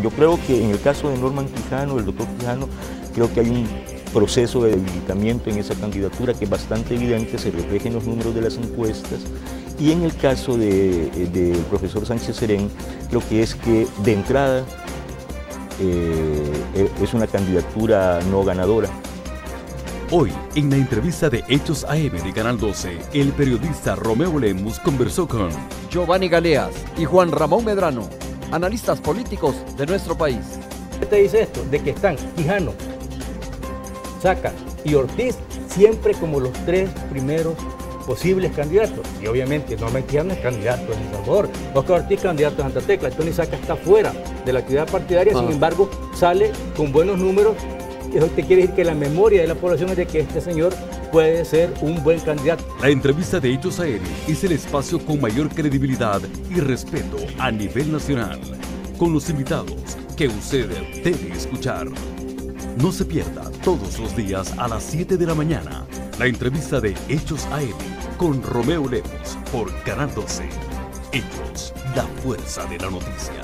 Yo creo que en el caso de Norman Quijano, el doctor Quijano, creo que hay un proceso de debilitamiento en esa candidatura que es bastante evidente, se refleja en los números de las encuestas. Y en el caso del de, profesor Sánchez Serén, creo que es que de entrada eh, es una candidatura no ganadora. Hoy, en la entrevista de Hechos AM de Canal 12, el periodista Romeo Lemus conversó con Giovanni Galeas y Juan Ramón Medrano, analistas políticos de nuestro país. ¿Qué te dice esto? De que están Quijano, Saca y Ortiz siempre como los tres primeros posibles candidatos. Y obviamente Norman Quijano es candidato en El Salvador. Oscar Ortiz candidato en Santa Tecla. Tony Saca está fuera de la actividad partidaria, sin embargo sale con buenos números eso te quiere decir que la memoria de la población es de que este señor puede ser un buen candidato. La entrevista de Hechos Aéreos es el espacio con mayor credibilidad y respeto a nivel nacional, con los invitados que usted debe escuchar. No se pierda todos los días a las 7 de la mañana la entrevista de Hechos AM con Romeo Lemos por Canal 12. Hechos, la fuerza de la noticia.